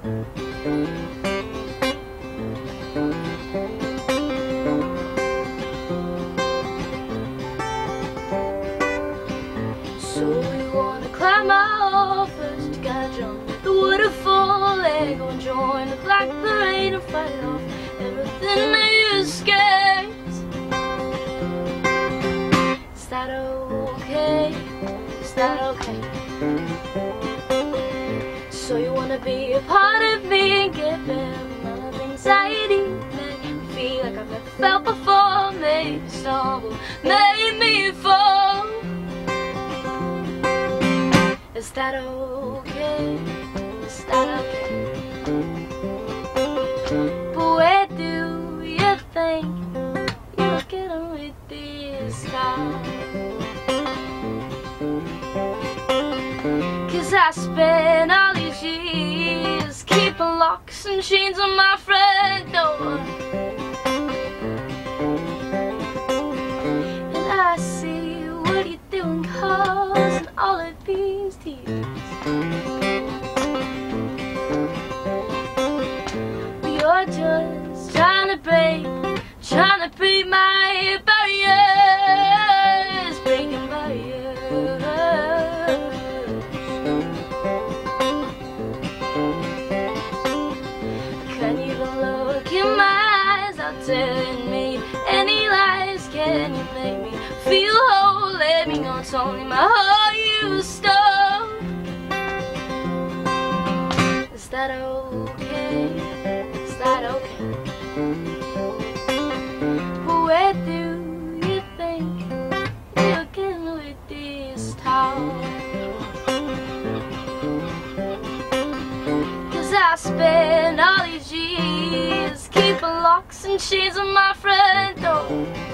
So we wanna climb out first, gotta jump the waterfall and go join the black parade and fight off everything that you scared. Is that okay? Is that okay? Wanna be a part of me and get rid of anxiety, make me feel like I've never felt before, make me stumble, make me fall. Is that okay? Is that okay? But where do you think you're getting with this guy? Cause I spent all years keeping locks and chains on my front door. And I see what you're doing causing all of these tears. You're just trying to break, trying to break my barriers, Can you make me feel whole? Let me know it's only my heart you stole. Is that okay? Is that okay? Where do you think you're this? Cause I spent all these years keeping locks and chains on my front door.